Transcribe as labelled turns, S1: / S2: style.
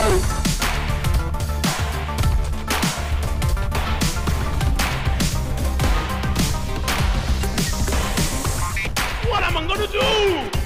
S1: What
S2: am I gonna do?